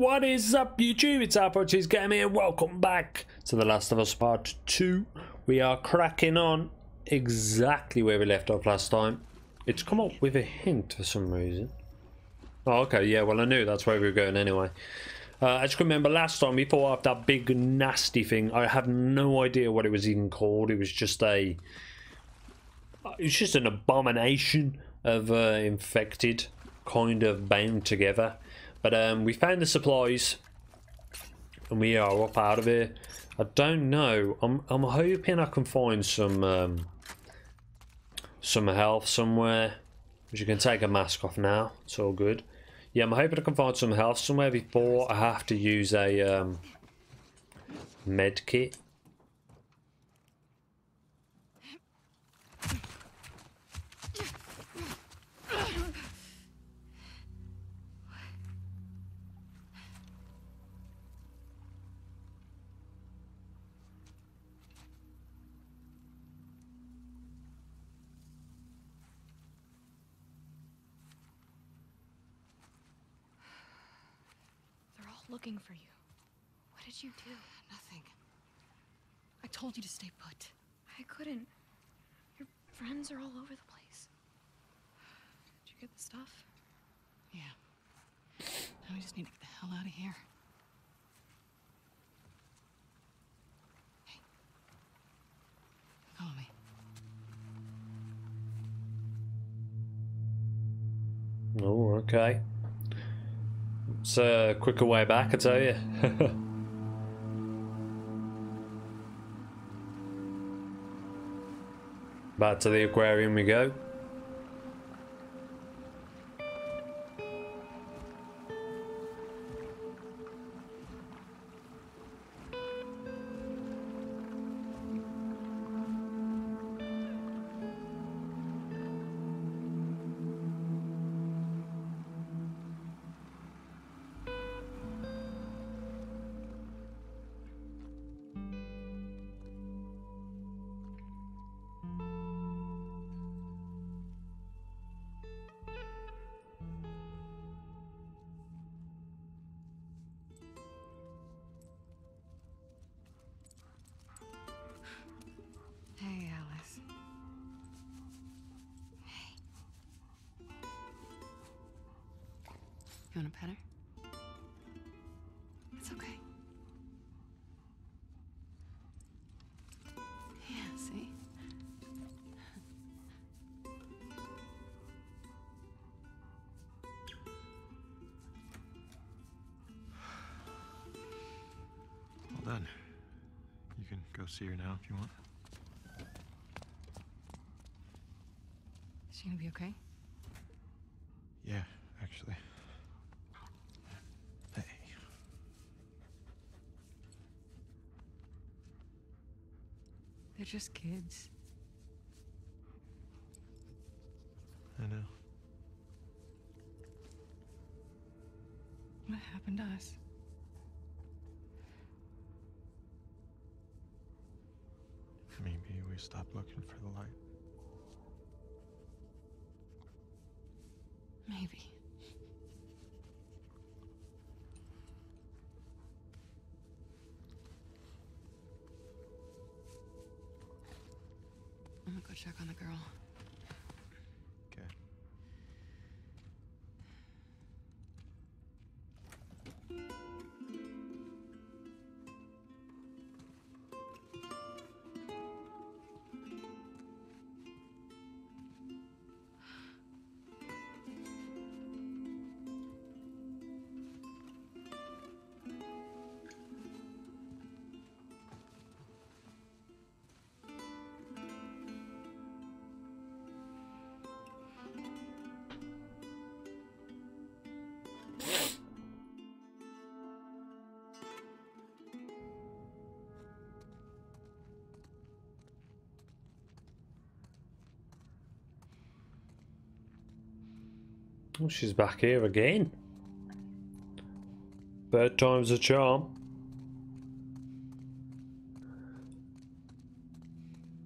What is up YouTube? It's Afrotease Gamer here. Welcome back to The Last of Us Part 2. We are cracking on exactly where we left off last time. It's come up with a hint for some reason. Oh, okay, yeah, well I knew that's where we were going anyway. Uh, I just remember last time we fought off that big nasty thing. I have no idea what it was even called. It was just a... It was just an abomination of uh, infected kind of bound together. But um, we found the supplies and we are up out of here. I don't know. I'm I'm hoping I can find some um, some health somewhere. Which you can take a mask off now. It's all good. Yeah, I'm hoping I can find some health somewhere before I have to use a um, med kit. Looking for you. What did you do? Nothing. I told you to stay put. I couldn't. Your friends are all over the place. Did you get the stuff? Yeah. Now we just need to get the hell out of here. Hey. Follow me. Oh, okay. It's a quicker way back, I tell you. Back to the aquarium we go. You want to pet her? It's okay. Yeah, see? Well done. You can go see her now if you want. Is she gonna be okay? Yeah, actually. Hey. They're just kids. I know. What happened to us? Maybe we stopped looking for the light. Maybe. Check on the girl. She's back here again. Third time's a charm.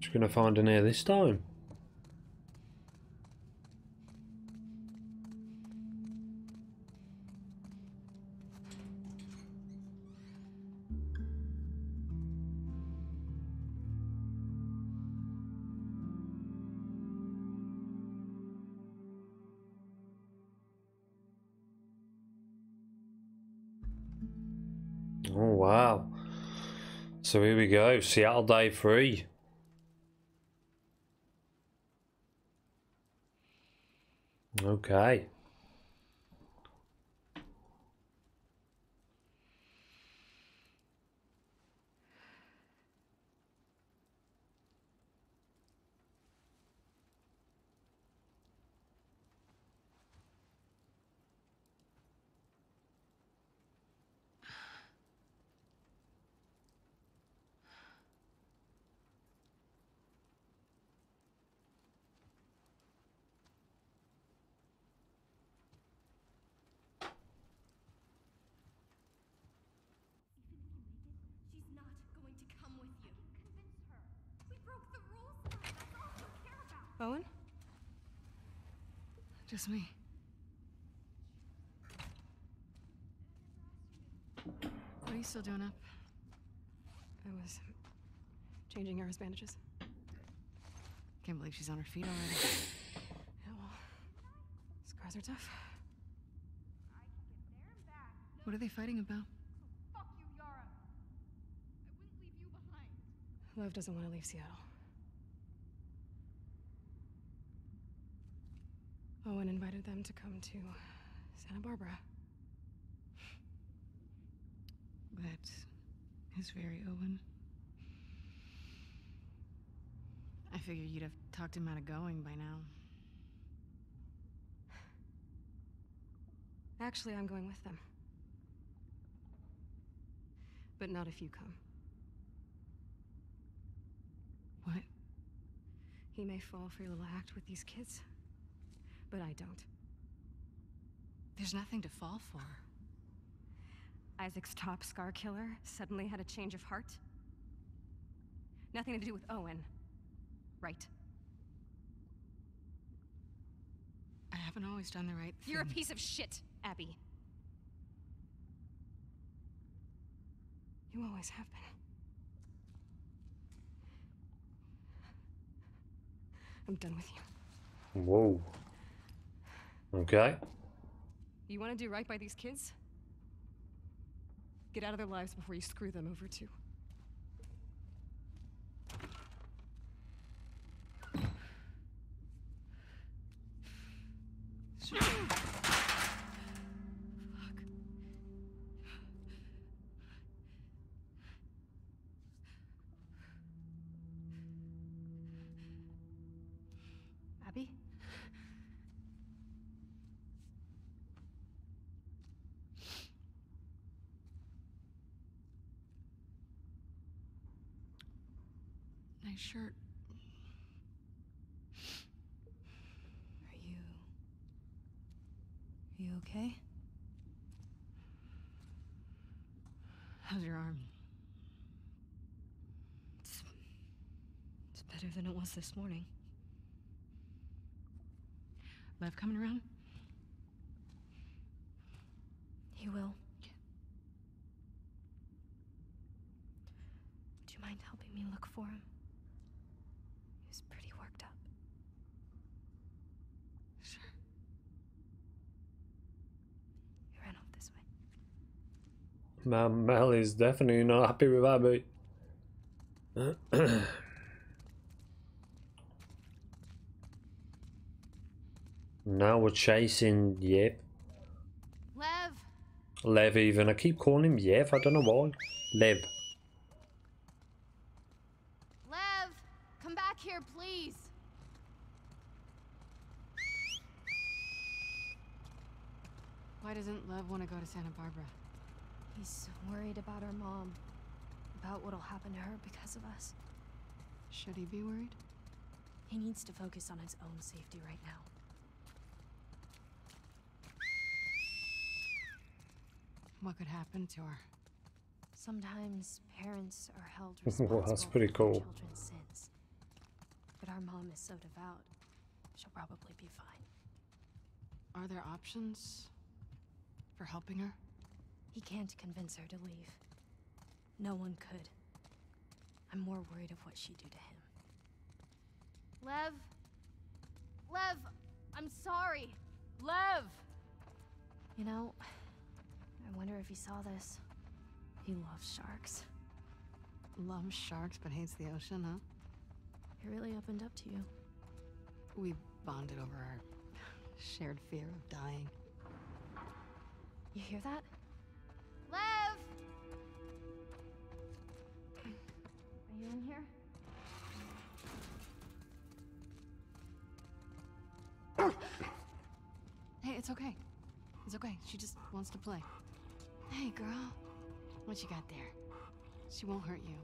She's gonna find in here this time. Oh wow. So here we go. Seattle Day 3. Okay. She's not going to come with you. Convince her. We broke the rules tonight. That's all she'll care about. Owen? Just me. What are you still doing up? I was changing Yara's bandages. Can't believe she's on her feet already. yeah, well, scars are tough. What are they fighting about? Fuck you, Yara. I wouldn't leave you behind. Lev doesn't want to leave Seattle. Owen invited them to come to Santa Barbara. That is very Owen. I figured you'd have talked him out of going by now. Actually, I'm going with them. But not if you come. What? He may fall for your little act with these kids, but I don't. There's nothing to fall for. Isaac's top scar killer suddenly had a change of heart? Nothing to do with Owen, right? I haven't always done the right thing. You're a piece of shit, Abby. You always have been. I'm done with you. Whoa. Okay. You want to do right by these kids? Get out of their lives before you screw them over too. Nice shirt. Are you. Are you okay? How's your arm? It's better than it was this morning. Lev coming around? He will. Would you mind helping me look for him? He was pretty worked up. Sure. He ran off this way. Man, Mel is definitely not happy with Abby. now we're chasing Yep. Lev! Lev even. I keep calling him Yev. I don't know why. Lev. Lev! Come back here, please! Why doesn't Lev want to go to Santa Barbara? He's worried about our mom. About what'll happen to her because of us. Should he be worried? He needs to focus on his own safety right now. What could happen to her? Sometimes parents are held Well, responsible that's pretty for their children's sins. But our mom is so devout, she'll probably be fine. Are there options for helping her? He can't convince her to leave. No one could. I'm more worried of what she'd do to him. Lev! Lev! I'm sorry! Lev! You know, I wonder if he saw this. He loves sharks. Loves sharks but hates the ocean, huh? He really opened up to you. We bonded over our shared fear of dying. You hear that? You in here? Hey, it's okay. It's okay. She just wants to play. Hey, girl. What you got there? She won't hurt you.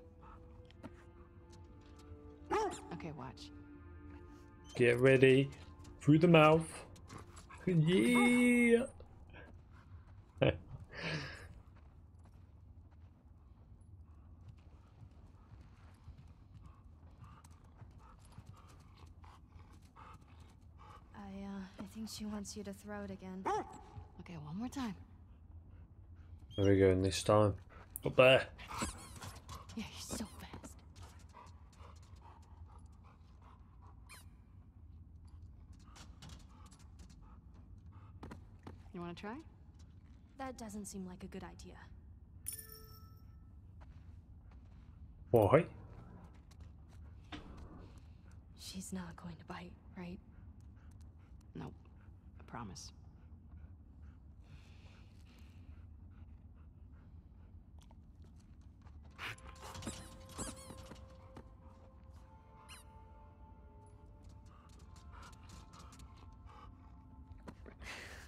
Okay, watch. Get ready. Through the mouth. Yeah. I, uh, I think she wants you to throw it again. Okay, one more time. Where are we going this time? Up there. Yeah, you're so fast. You want to try? That doesn't seem like a good idea. Why? She's not going to bite, right? Promise.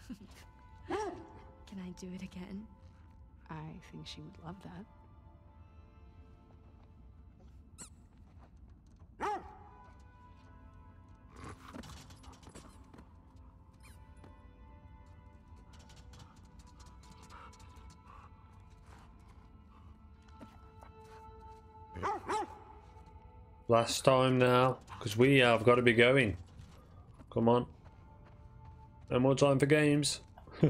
Can I do it again? I think she would love that. Last time now, because we have got to be going. Come on. No more time for games. I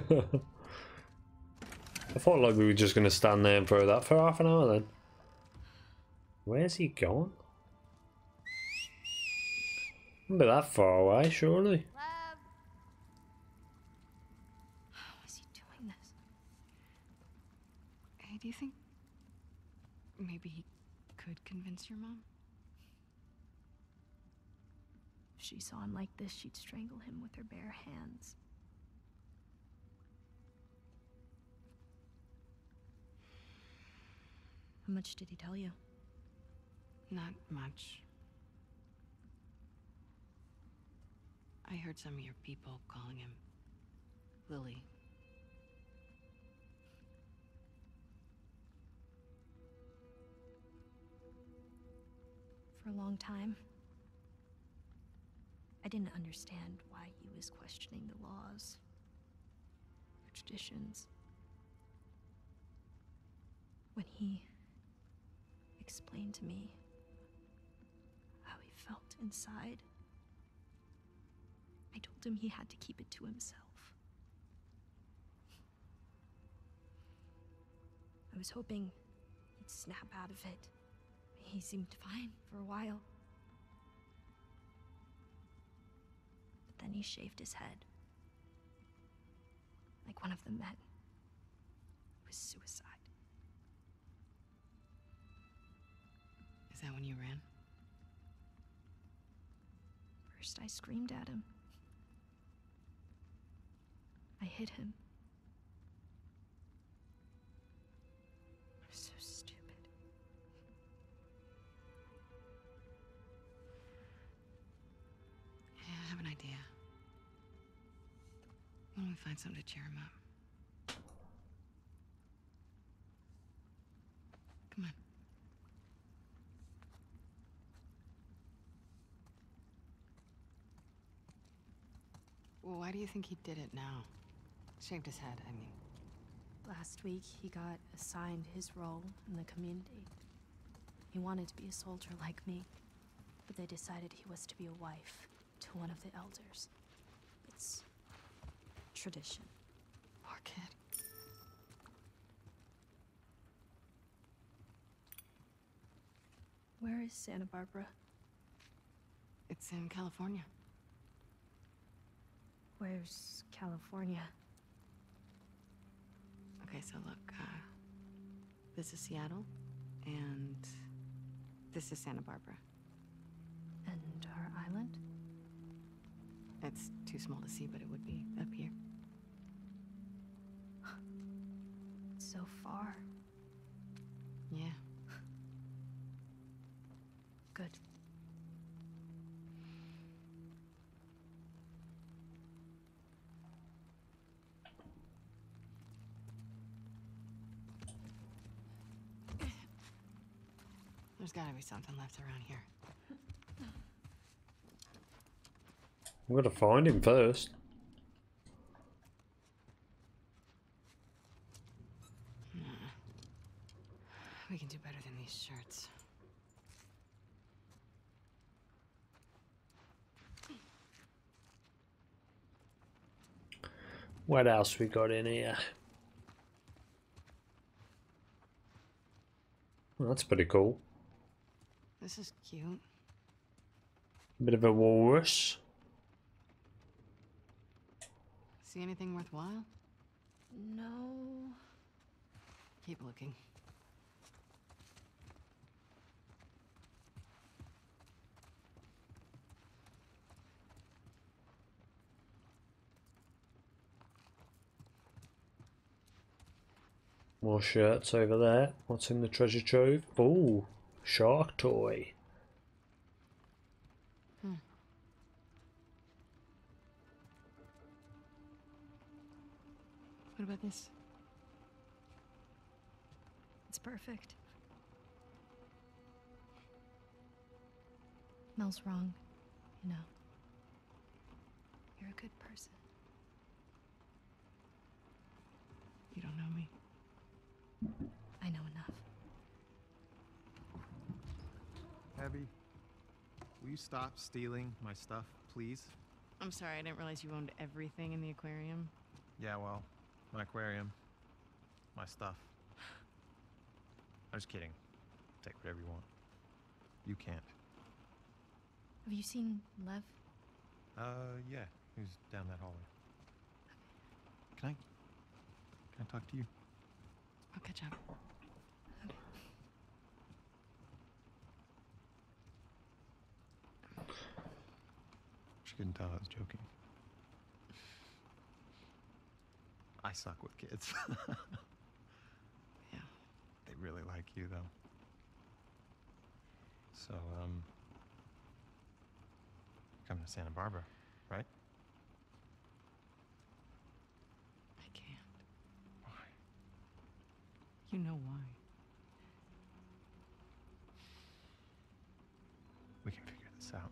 thought like we were just going to stand there and throw that for half an hour then. Where's he gone? Wouldn't be that far away, surely. Lev! How is he doing this? Hey, do you think maybe he could convince your mom? If she saw him like this, she'd strangle him with her bare hands. How much did he tell you? Not much. I heard some of your people calling him Lily. For a long time, I didn't understand why he was questioning the laws, the traditions. When he explained to me how he felt inside, I told him he had to keep it to himself. I was hoping he'd snap out of it. He seemed fine for a while. Then he shaved his head. Like one of the men. It was suicide. Is that when you ran? First, I screamed at him. I hit him. I was so stupid. Yeah, I have an idea. Why don't we find something to cheer him up? Come on. Well, why do you think he did it now? Shaved his head, I mean. Last week, he got assigned his role in the community. He wanted to be a soldier like me, but they decided he was to be a wife to one of the elders. Tradition. Poor kid. Where is Santa Barbara? It's in California. Where's California? Okay, so look, uh, this is Seattle, and this is Santa Barbara. And our island? It's too small to see, but it would be up here. So far. Yeah. Good. There's gotta be something left around here. I'm gonna find him first. We can do better than these shirts. What else we got in here? Well, that's pretty cool. This is cute. Bit of a walrus. See anything worthwhile? No. Keep looking. More shirts over there. What's in the treasure trove? Oh, shark toy. Hmm. What about this? It's perfect. Mel's wrong, you know. You're a good person. You don't know me. I know enough. Abby, will you stop stealing my stuff, please? I'm sorry, I didn't realize you owned everything in the aquarium. Yeah, well, my aquarium, my stuff. I'm just kidding. Take whatever you want. You can't. Have you seen Lev? Uh, yeah. He's down that hallway. Can I? Can I talk to you? I'll catch up. She couldn't tell I was joking. I suck with kids. Yeah. they really like you, though. So, um, coming to Santa Barbara, right? I can't. Why? You know why. We can figure this out.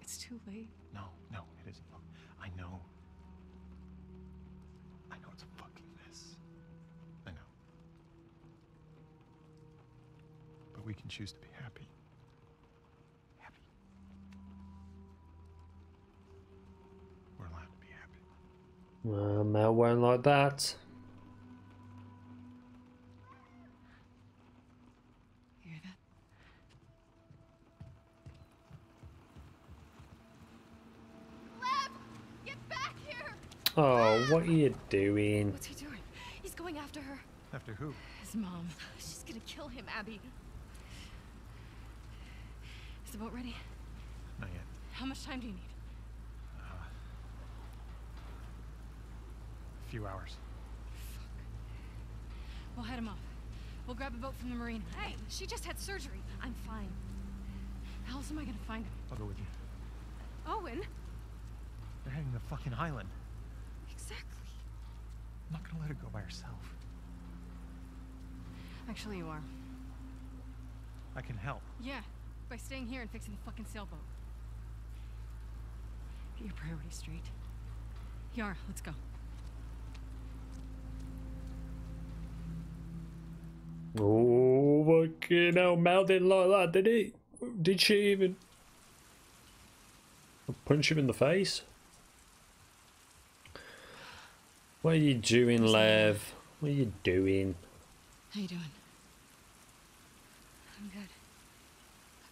It's too late. No, no, it isn't. Look, I know. I know it's a fucking mess. I know. But we can choose to be happy. Well, Mel won't like that. You hear that? Lev! Get back here! Oh, what are you doing? What's he doing? He's going after her. After who? His mom. She's gonna kill him, Abby. Is the boat ready? Not yet. How much time do you need? A few hours. We'll head him off. We'll grab a boat from the marina. Hey, she just had surgery. I'm fine. How else am I gonna find him? I'll go with you. Owen? They're heading to the fucking island. Exactly. I'm not gonna let her go by herself. Actually, you are. I can help. Yeah, by staying here and fixing the fucking sailboat. Get your priorities straight. Yara, let's go. Oh, fucking hell, Mel didn't like that, did he? Did she even? Punch him in the face? What are you doing, Lev? What are you doing? How you doing? I'm good.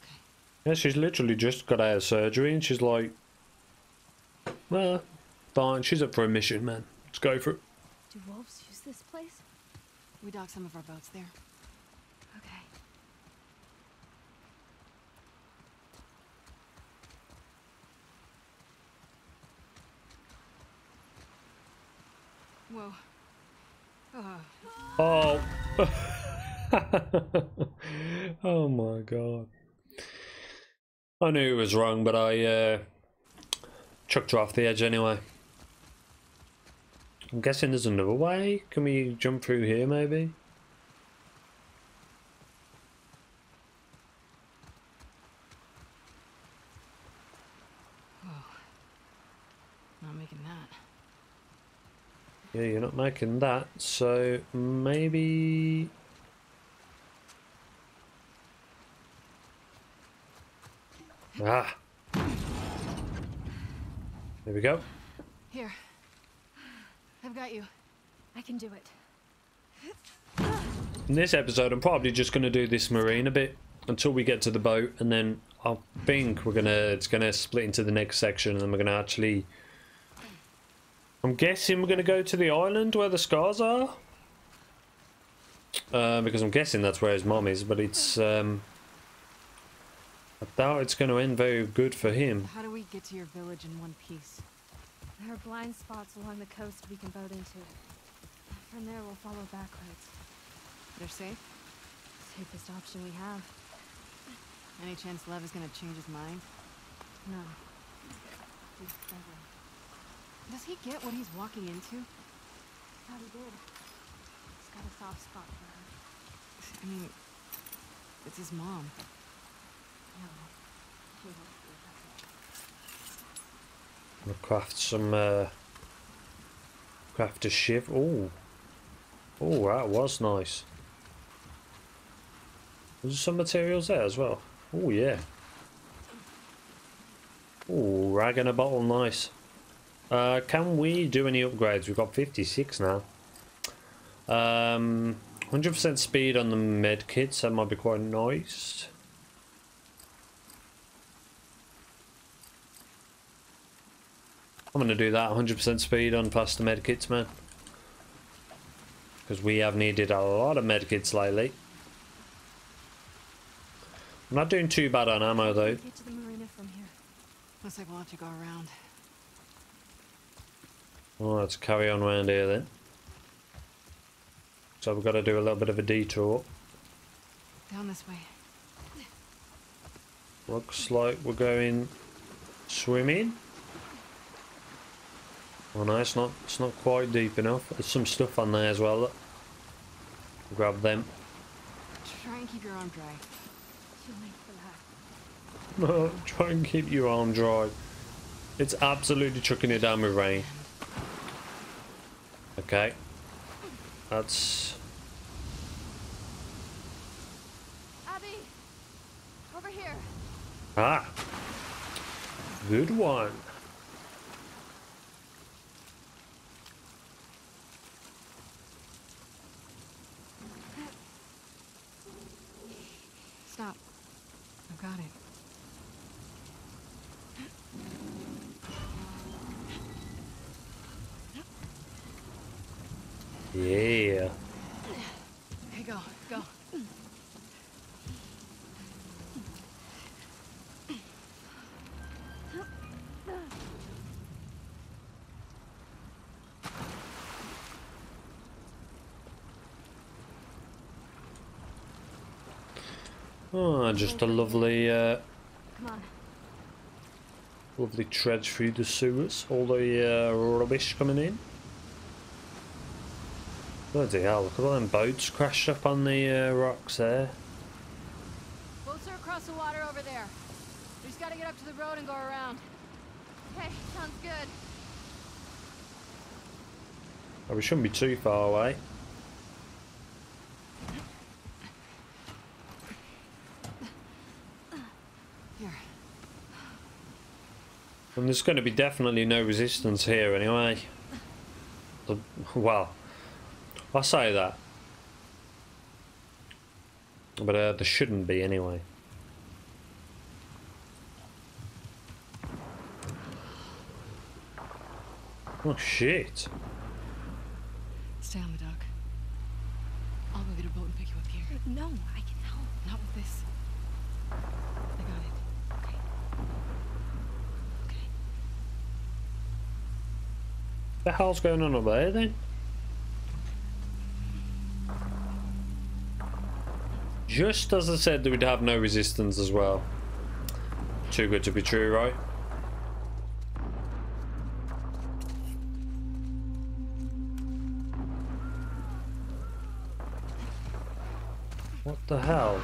Okay. Yeah, she's literally just got out of surgery and she's like, well, fine, she's up for a mission, man. Let's go for it. Do wolves use this place? We dock some of our boats there. Okay. Whoa. Oh, Oh. oh my god. I knew it was wrong, but I uh, chucked her off the edge anyway. I'm guessing there's another way. Can we jump through here maybe? not making that. Yeah, you're not making that, so maybe. Ah. There we go. Here. I've got you. I can do it. In this episode, I'm probably just going to do this marina a bit until we get to the boat, and then I think we're gonna it's gonna split into the next section, and then we're gonna actually. I'm guessing we're gonna go to the island where the scars are, uh, because I'm guessing that's where his mom is. But it's um, I doubt it's gonna end very good for him. How do we get to your village in one piece? There are blind spots along the coast we can boat into. From there, we'll follow back roads. They're safe? Safest option we have. Any chance Lev is gonna change his mind? No. He's clever. Does he get what he's walking into? Thought he did. He's got a soft spot for her. I mean, it's his mom. No. He won't be happy. We'll craft some uh, craft a shiv. Oh, oh, that was nice. There's some materials there as well. Oh yeah. Oh, rag in a bottle, nice. Uh, can we do any upgrades? We've got 56 now. Um, 100% speed on the med kits. That might be quite nice. I'm gonna do that 100% speed on faster medkits, man. Because we have needed a lot of medkits lately. I'm not doing too bad on ammo though. To to go around. Well, let's carry on around here then. So we've got to do a little bit of a detour. Down this way. Looks like we're going swimming. Oh no, it's not, it's not quite deep enough. There's some stuff on there as well. Look. Grab them. Try and keep your arm dry. Too late for that. Try and keep your arm dry. It's absolutely chucking it down with rain. Okay. That's... Abby! Over here! Ah! Good one. Stop. I've got it. Yeah. Hey, go, go. Oh, just a lovely, uh, lovely trudge through the sewers. All the uh, rubbish coming in. Bloody hell, look at all them boats crashed up on the uh, rocks there. Boats are across the water over there. We just gotta get up to the road and go around. Okay, sounds good. Oh, we shouldn't be too far away. Here. And there's going to be definitely no resistance here anyway. The, well, I say that. But uh, there shouldn't be anyway. Oh shit. Stay on the dock. I'll go get a boat and pick you up here. No, I can help. Not with this. I got it. Okay. Okay. The hell's going on over there then? Just as I said that we'd have no resistance as well. Too good to be true, right? What the hell?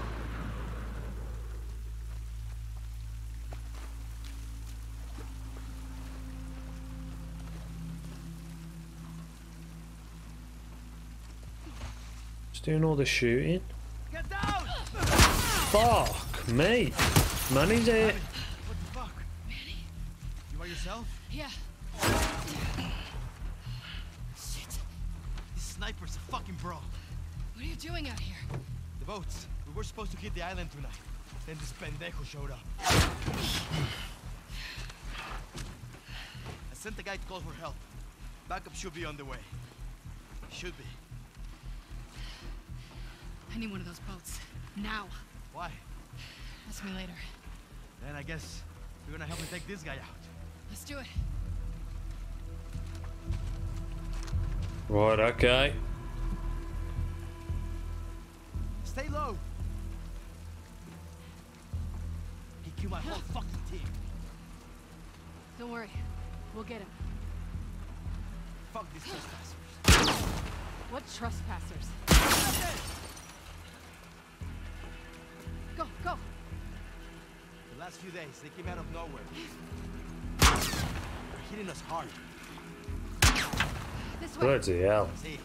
Just doing all the shooting. Get down! Fuck me. Money's here. What the fuck? Manny? You by yourself? Yeah. Shit. This sniper's a fucking bro. What are you doing out here? The boats. We were supposed to hit the island tonight. Then this pendejo showed up. I sent the guy to call for help. Backup should be on the way. Should be. I need one of those boats. Now. Why? Ask me later. Then I guess you're gonna help me take this guy out. Let's do it. Right, okay. Stay low. He killed my whole fucking team. Don't worry. We'll get him. Fuck these trespassers. What trespassers? Last few days, they came out of nowhere. They're hitting us hard. This way. Bloody hell. See,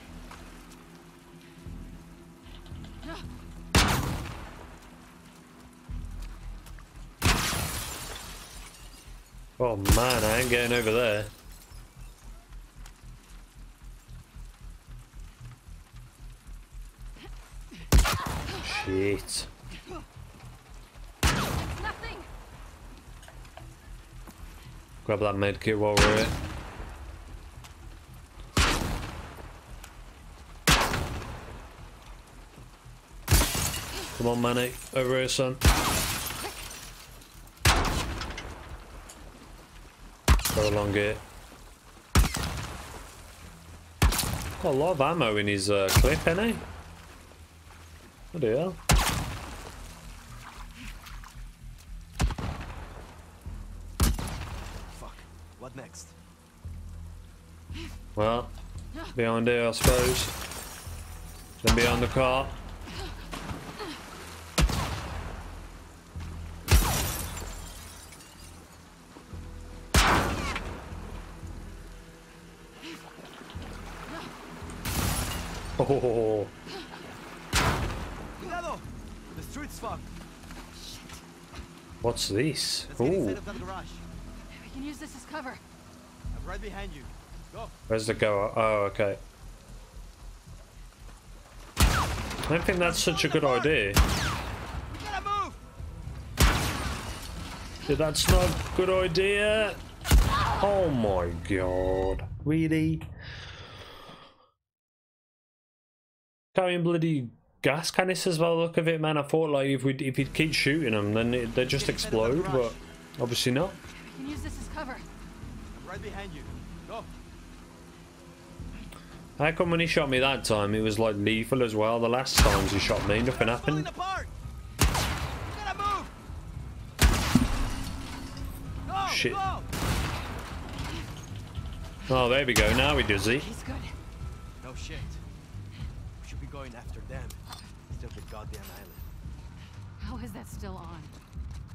Oh man, I ain't getting over there. Shit. Grab that med kit while we're here. Come on, Manny. Over here, son. Go along here. Got a lot of ammo in his uh, clip, ain't he? What the hell? Well, behind here, I suppose. Then behind the car. Oh, Cuidado! The street's fucked. what's this? Let's get Ooh, of that garage. We can use this as cover. I'm right behind you. Go. where's the go? Oh, okay. I don't think that's such a good idea. We gotta move! Yeah, that's not a good idea. Oh my god. Really? Carrying bloody gas canisters by the look of it, man. I thought like if we if you'd keep shooting them, then it, they just explode, but obviously not. We can use this as cover. I'm right behind you. Go. How come when he shot me that time, it was like lethal as well? The last times he shot me, nothing happened. apart! We gotta move! Go! Shit. Go! Oh, there we go. Now he does it. He's good. No shit. We should be going after them instead of the goddamn island. How is that still on?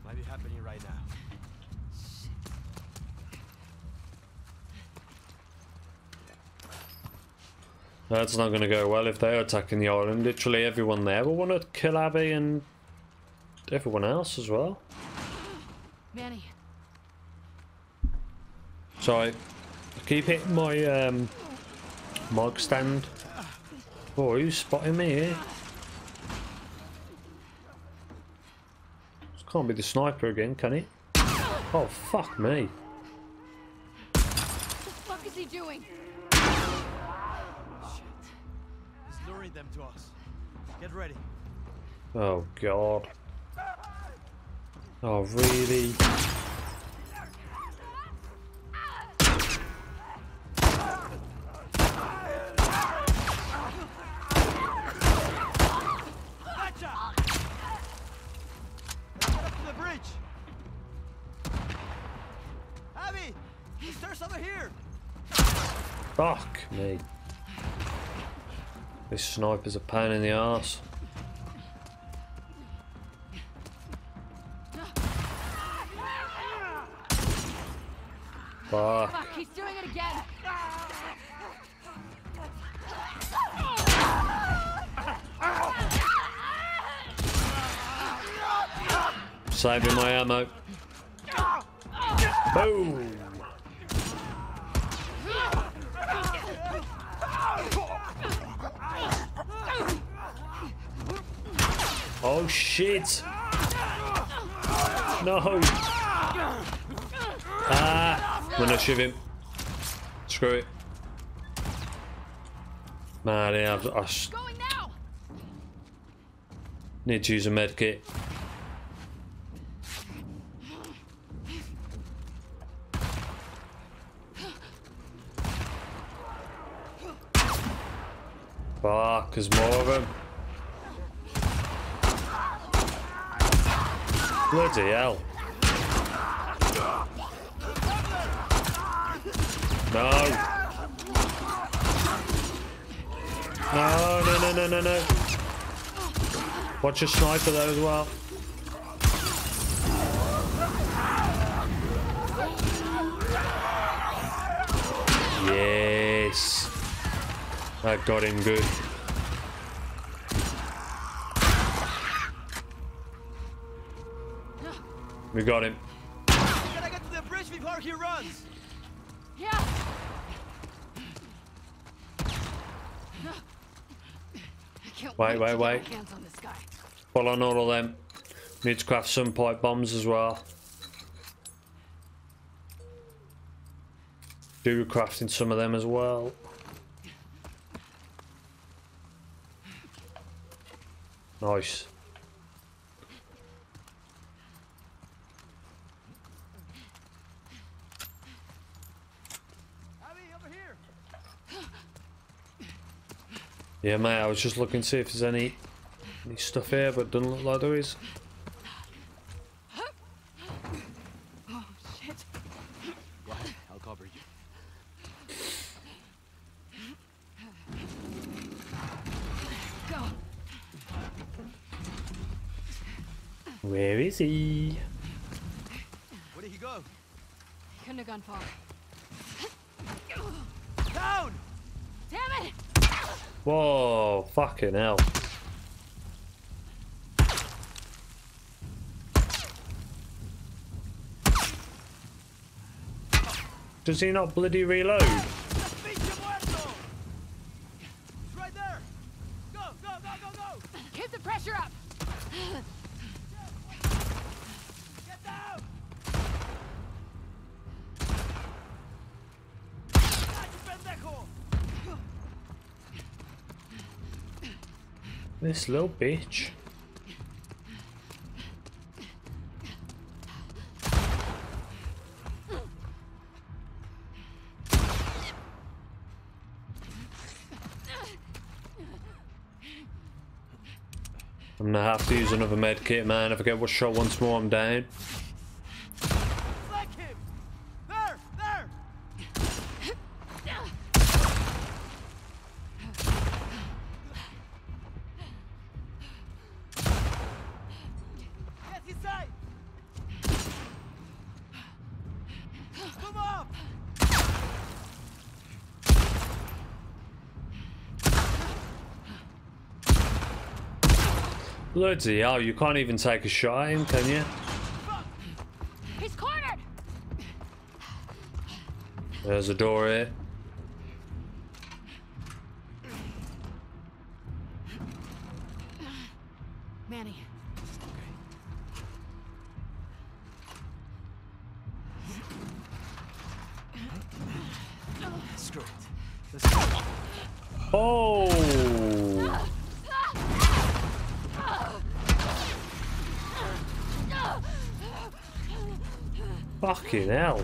Might be happening right now. That's not going to go well if they're attacking the island. Literally everyone there will want to kill Abby and everyone else as well. Manny, So I keep hitting my um, mog stand. Oh, who's spotting me here? This can't be the sniper again, can it? Oh, fuck me. Ready. Oh god. Oh really? Get up to the bridge. Abby, the stairs over here. Fuck me. This sniper's a pain in the ass. Fuck. Fuck, he's doing it again! Saving my ammo. Boom. Oh shit. No. Ah, I'm gonna shoot him. Screw it. Man, I've, I need to use a med kit. Fuck, there's more of them. Bloody hell. No. No, no, no, no, no, no. Watch a sniper there as well. Yes. That got him good. We got him. We gotta get to the bridge before he runs. Yeah! I can't Wait, wait, wait, to get wait. my on this guy. Full on all of them. Need to craft some pipe bombs as well. Do crafting some of them as well. Nice. Abby, over here. Yeah, mate, I was just looking to see if there's any, any stuff here, but doesn't look like there is. Oh, shit. Go ahead, I'll cover you. Go. Where is he? Where did he go? He couldn't have gone far. Down! Damn it! Whoa, fucking hell. Does he not bloody reload? Pinche muerto! It's right there. Go, go, go, go, go! Keep the pressure up! Get down! Gotcha, pendejo! This little bitch. I'm gonna have to use another med kit, man. If I get shot once more, I'm down. Bloody hell, you can't even take a shot at him, can you? He's cornered! There's a door here. Fucking hell.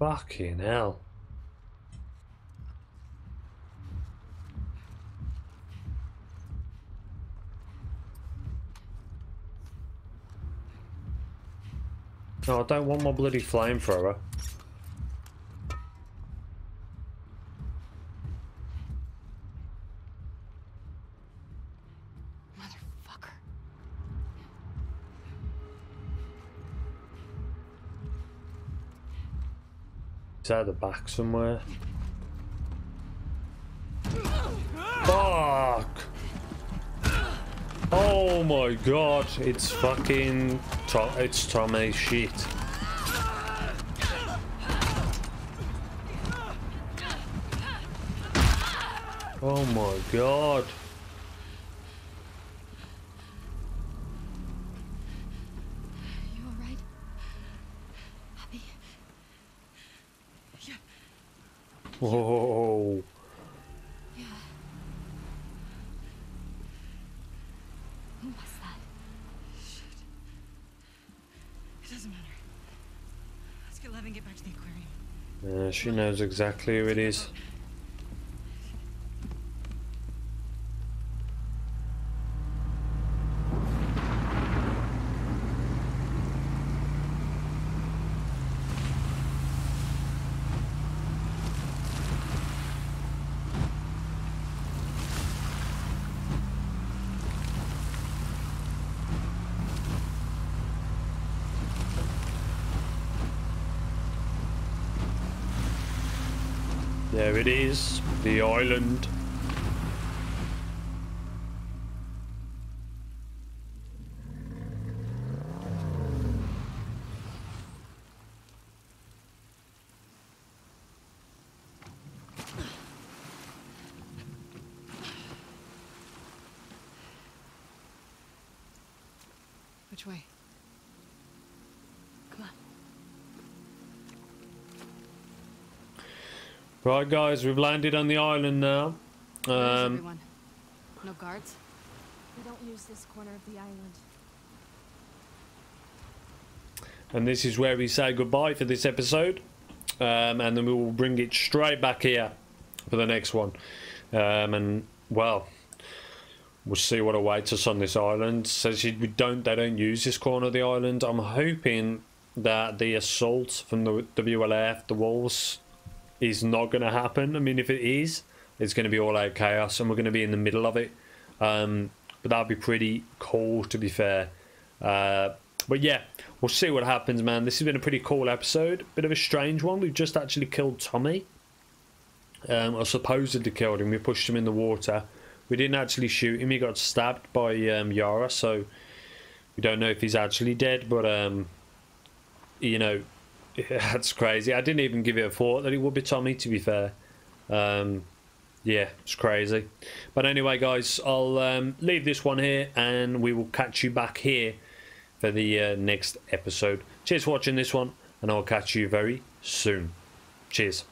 Fucking hell. No, I don't want my bloody flamethrower. Out the back somewhere. Fuck! Oh my god, it's fucking... It's Tommy shit. Oh my god. Whoa. Yeah. Who was that? Shit. It doesn't matter. Let's get Lev and get back to the aquarium. Yeah, she knows exactly who it is. There it is, the island. Right, guys, we've landed on the island now. Um. No guards? We don't use this corner of the island. and this is where we say goodbye for this episode. Um, and then we will bring it straight back here for the next one. Um, and well, we'll see what awaits us on this island. Says we don't, they don't use this corner of the island. I'm hoping that the assault from the WLF, the wolves, is not going to happen. I mean, if it is, it's going to be all out chaos, and we're going to be in the middle of it. Um, but that'd be pretty cool, to be fair. Uh, but yeah, we'll see what happens, man. This has been a pretty cool episode. Bit of a strange one. We've just actually killed Tommy. Um, or supposedly killed him. We pushed him in the water. We didn't actually shoot him. He got stabbed by um, Yara, so we don't know if he's actually dead. But um, you know, that's crazy. I didn't even give it a thought that it would be Tommy. To be fair, um, yeah, it's crazy. But anyway, guys, I'll um, leave this one here, and we will catch you back here for the uh, next episode. Cheers for watching this one, and I'll catch you very soon. Cheers.